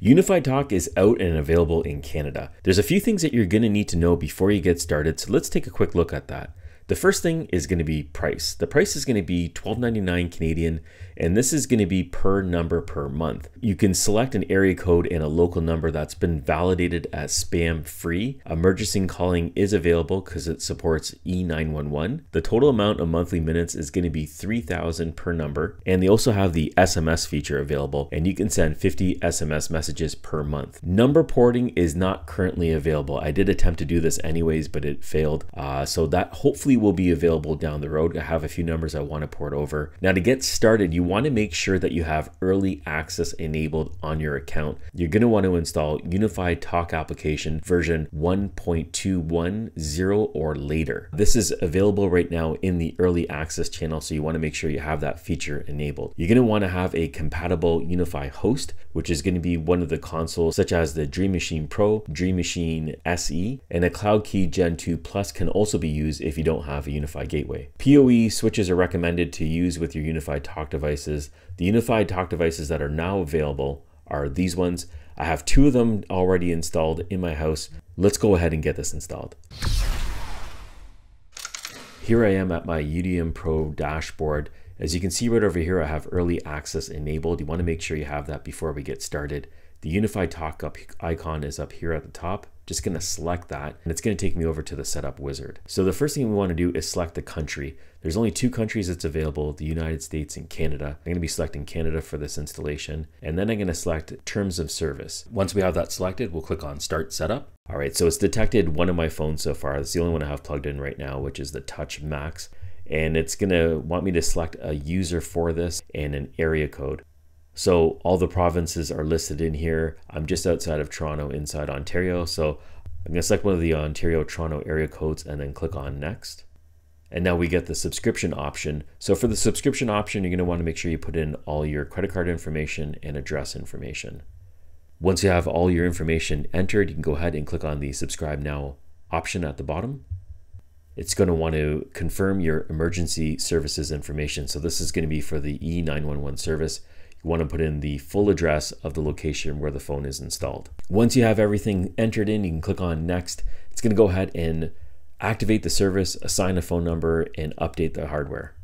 UniFi Talk is out and available in Canada. There's a few things that you're going to need to know before you get started, so let's take a quick look at that. The first thing is going to be price. The price is going to be $12.99 Canadian, and this is going to be per number per month. You can select an area code and a local number that's been validated as spam free. Emergency calling is available because it supports E911. The total amount of monthly minutes is going to be 3,000 per number, and they also have the SMS feature available, and you can send 50 SMS messages per month. Number porting is not currently available. I did attempt to do this anyways, but it failed. Uh, so that hopefully will be available down the road. I have a few numbers I want to port over. Now to get started, you want to make sure that you have early access enabled on your account. You're going to want to install UniFi Talk application version 1.210 or later. This is available right now in the early access channel, so you want to make sure you have that feature enabled. You're going to want to have a compatible UniFi host, which is going to be one of the consoles such as the Dream Machine Pro, Dream Machine SE, and a Cloud Key Gen 2 Plus can also be used if you don't have a UniFi gateway. PoE switches are recommended to use with your UniFi Talk devices. The UniFi Talk devices that are now available are these ones. I have two of them already installed in my house. Let's go ahead and get this installed. Here I am at my UDM Pro dashboard. As you can see right over here, I have early access enabled. You want to make sure you have that before we get started. The UniFi Talk up icon is up here at the top just gonna select that and it's gonna take me over to the setup wizard. So the first thing we wanna do is select the country. There's only two countries that's available, the United States and Canada. I'm gonna be selecting Canada for this installation and then I'm gonna select terms of service. Once we have that selected, we'll click on start setup. All right, so it's detected one of my phones so far. It's the only one I have plugged in right now, which is the Touch Max and it's gonna want me to select a user for this and an area code. So all the provinces are listed in here. I'm just outside of Toronto, inside Ontario. So I'm gonna select one of the Ontario Toronto area codes and then click on next. And now we get the subscription option. So for the subscription option, you're gonna to want to make sure you put in all your credit card information and address information. Once you have all your information entered, you can go ahead and click on the subscribe now option at the bottom. It's going to want to confirm your emergency services information. So this is going to be for the E911 service you want to put in the full address of the location where the phone is installed. Once you have everything entered in, you can click on next. It's going to go ahead and activate the service, assign a phone number, and update the hardware.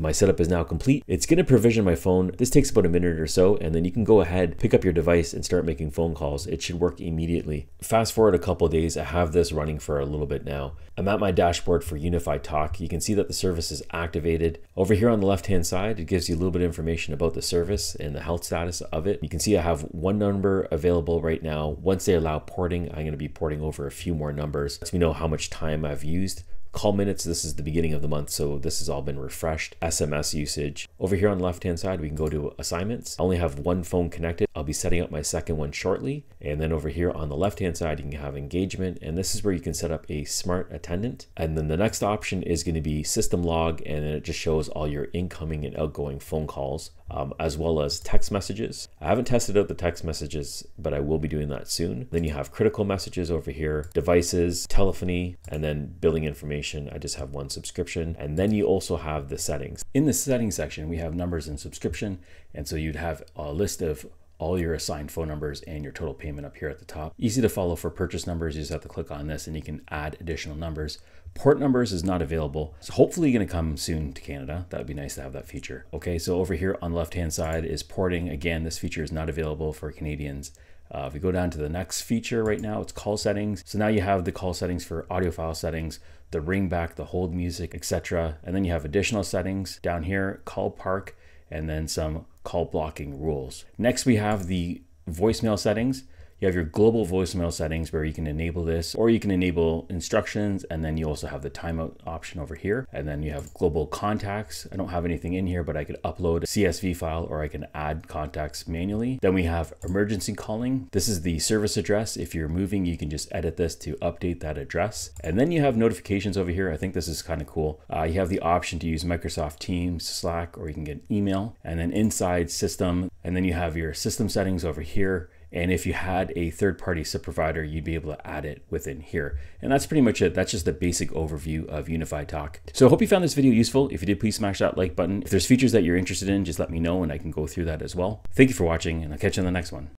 My setup is now complete. It's going to provision my phone. This takes about a minute or so, and then you can go ahead, pick up your device, and start making phone calls. It should work immediately. Fast forward a couple days, I have this running for a little bit now. I'm at my dashboard for UniFi Talk. You can see that the service is activated. Over here on the left-hand side, it gives you a little bit of information about the service and the health status of it. You can see I have one number available right now. Once they allow porting, I'm going to be porting over a few more numbers. Lets me know how much time I've used. Call minutes, this is the beginning of the month, so this has all been refreshed. SMS usage. Over here on the left-hand side, we can go to assignments. I only have one phone connected. I'll be setting up my second one shortly. And then over here on the left-hand side, you can have engagement, and this is where you can set up a smart attendant. And then the next option is gonna be system log, and then it just shows all your incoming and outgoing phone calls, um, as well as text messages. I haven't tested out the text messages, but I will be doing that soon. Then you have critical messages over here, devices, telephony, and then billing information. I just have one subscription. And then you also have the settings. In the settings section, we have numbers and subscription. And so you'd have a list of all your assigned phone numbers and your total payment up here at the top. Easy to follow for purchase numbers. You just have to click on this and you can add additional numbers. Port numbers is not available. So hopefully going to come soon to Canada. That would be nice to have that feature. Okay, so over here on the left-hand side is porting. Again, this feature is not available for Canadians. Uh, if we go down to the next feature right now, it's call settings. So now you have the call settings for audio file settings, the ring back, the hold music, etc. And then you have additional settings down here, call park, and then some call blocking rules. Next, we have the voicemail settings. You have your global voicemail settings where you can enable this or you can enable instructions and then you also have the timeout option over here. And then you have global contacts. I don't have anything in here, but I could upload a CSV file or I can add contacts manually. Then we have emergency calling. This is the service address. If you're moving, you can just edit this to update that address. And then you have notifications over here. I think this is kind of cool. Uh, you have the option to use Microsoft Teams, Slack, or you can get email. And then inside system, and then you have your system settings over here And if you had a third party SIP provider, you'd be able to add it within here. And that's pretty much it. That's just the basic overview of UniFi Talk. So I hope you found this video useful. If you did, please smash that like button. If there's features that you're interested in, just let me know and I can go through that as well. Thank you for watching and I'll catch you in the next one.